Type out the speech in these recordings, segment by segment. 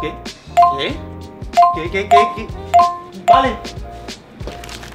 ¿Qué? ¿Qué? ¿Qué, qué? Vale.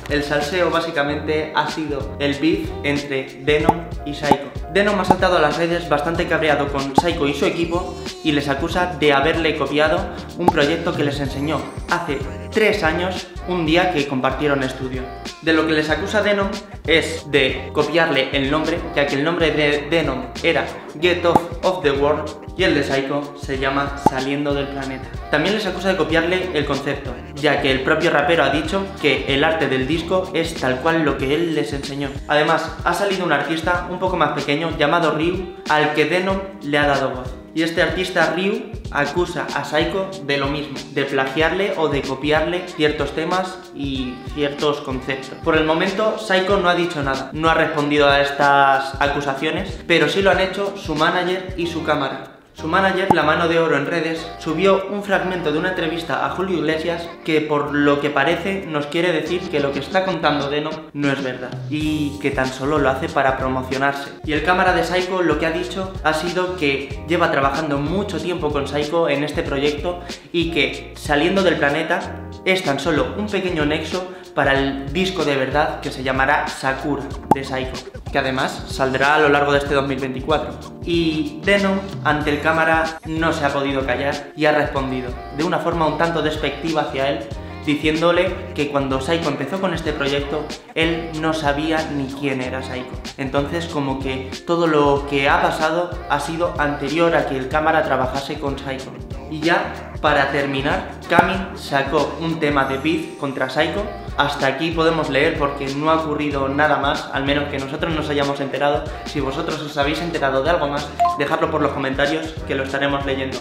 El salseo básicamente ha sido el beef entre Denom y Psycho. Denom ha saltado a las redes bastante cabreado con Psycho y su equipo y les acusa de haberle copiado un proyecto que les enseñó hace tres años, un día que compartieron estudio. De lo que les acusa Denom es de copiarle el nombre, ya que el nombre de Denom era Get of the World y el de Psycho se llama Saliendo del Planeta. También les acusa de copiarle el concepto, ya que el propio rapero ha dicho que el arte del disco es tal cual lo que él les enseñó. Además, ha salido un artista un poco más pequeño llamado Ryu al que Denom le ha dado voz. Y este artista Ryu acusa a Psycho de lo mismo, de plagiarle o de copiarle ciertos temas y ciertos conceptos. Por el momento, Psycho no ha dicho nada, no ha respondido a estas acusaciones, pero sí lo han hecho su manager y su cámara. Su manager, La Mano de Oro en redes, subió un fragmento de una entrevista a Julio Iglesias que por lo que parece nos quiere decir que lo que está contando Deno no es verdad y que tan solo lo hace para promocionarse. Y el cámara de Psycho lo que ha dicho ha sido que lleva trabajando mucho tiempo con Psycho en este proyecto y que saliendo del planeta es tan solo un pequeño nexo para el disco de verdad que se llamará Sakura de Psycho, que además saldrá a lo largo de este 2024. Y Denon, ante el cámara, no se ha podido callar y ha respondido de una forma un tanto despectiva hacia él, diciéndole que cuando Psycho empezó con este proyecto, él no sabía ni quién era Psycho. Entonces, como que todo lo que ha pasado ha sido anterior a que el cámara trabajase con Psycho. Y ya, para terminar, Kamin sacó un tema de beef contra Psycho hasta aquí podemos leer porque no ha ocurrido nada más, al menos que nosotros nos hayamos enterado. Si vosotros os habéis enterado de algo más, dejadlo por los comentarios que lo estaremos leyendo.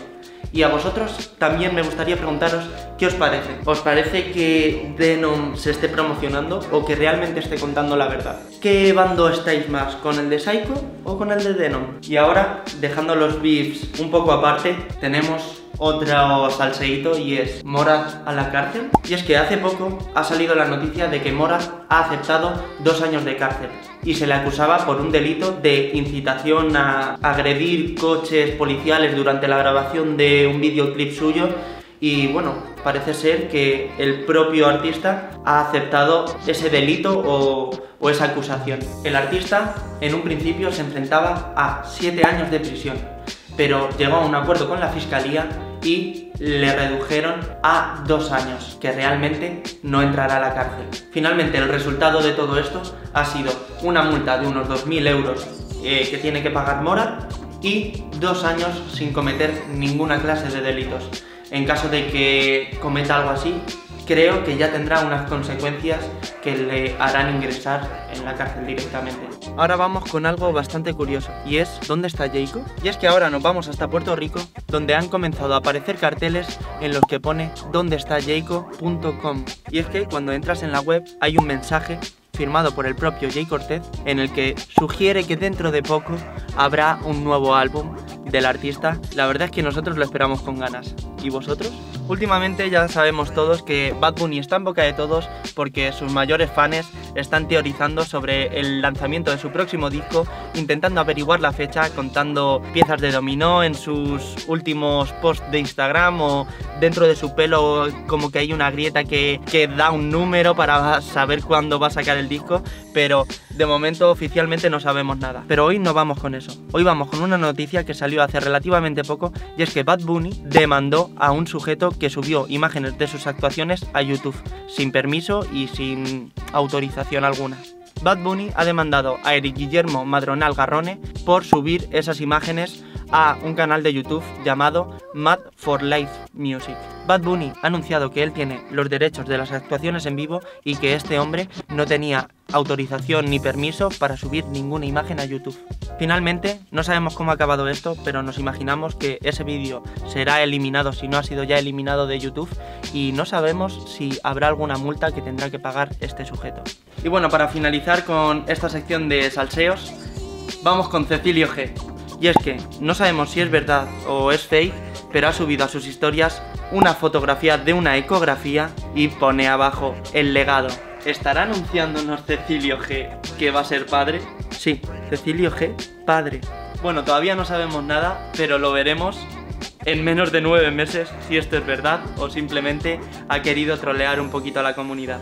Y a vosotros también me gustaría preguntaros qué os parece. ¿Os parece que Denom se esté promocionando o que realmente esté contando la verdad? ¿Qué bando estáis más? ¿Con el de Psycho o con el de Denom? Y ahora, dejando los beefs un poco aparte, tenemos otro salseíto y es Morat a la cárcel. Y es que hace poco ha salido la noticia de que Morat ha aceptado dos años de cárcel y se le acusaba por un delito de incitación a agredir coches policiales durante la grabación de un videoclip suyo y bueno, parece ser que el propio artista ha aceptado ese delito o, o, esa acusación. El artista en un principio se enfrentaba a siete años de prisión, pero llegó a un acuerdo con la fiscalía y le redujeron a dos años, que realmente no entrará a la cárcel. Finalmente el resultado de todo esto ha sido una multa de unos 2.000 euros eh, que tiene que pagar Mora y dos años sin cometer ninguna clase de delitos. En caso de que cometa algo así, creo que ya tendrá unas consecuencias que le harán ingresar en la cárcel directamente. Ahora vamos con algo bastante curioso, y es ¿dónde está Jacob? Y es que ahora nos vamos hasta Puerto Rico, donde han comenzado a aparecer carteles en los que pone dónde está Jacob.com. Y es que cuando entras en la web hay un mensaje firmado por el propio Jay Cortez, en el que sugiere que dentro de poco habrá un nuevo álbum del artista. La verdad es que nosotros lo esperamos con ganas. ¿Y vosotros? Últimamente ya sabemos todos que Bad Bunny está en boca de todos porque sus mayores fans están teorizando sobre el lanzamiento de su próximo disco, intentando averiguar la fecha, contando piezas de dominó en sus últimos posts de Instagram o dentro de su pelo como que hay una grieta que, que da un número para saber cuándo va a sacar el disco, pero de momento oficialmente no sabemos nada. Pero hoy no vamos con eso. Hoy vamos con una noticia que salió hace relativamente poco y es que Bad Bunny demandó a un sujeto que subió imágenes de sus actuaciones a YouTube sin permiso y sin autorización alguna. Bad Bunny ha demandado a Eric Guillermo Madronal Garrone por subir esas imágenes a un canal de YouTube llamado Mad for Life Music. Bad Bunny ha anunciado que él tiene los derechos de las actuaciones en vivo y que este hombre no tenía autorización ni permiso para subir ninguna imagen a YouTube. Finalmente, no sabemos cómo ha acabado esto, pero nos imaginamos que ese vídeo será eliminado si no ha sido ya eliminado de YouTube y no sabemos si habrá alguna multa que tendrá que pagar este sujeto. Y bueno, para finalizar con esta sección de salseos, vamos con Cecilio G. Y es que no sabemos si es verdad o es fake, pero ha subido a sus historias una fotografía de una ecografía y pone abajo el legado. ¿Estará anunciándonos Cecilio G que va a ser padre? Sí, Cecilio G, padre. Bueno, todavía no sabemos nada, pero lo veremos en menos de nueve meses si esto es verdad o simplemente ha querido trolear un poquito a la comunidad.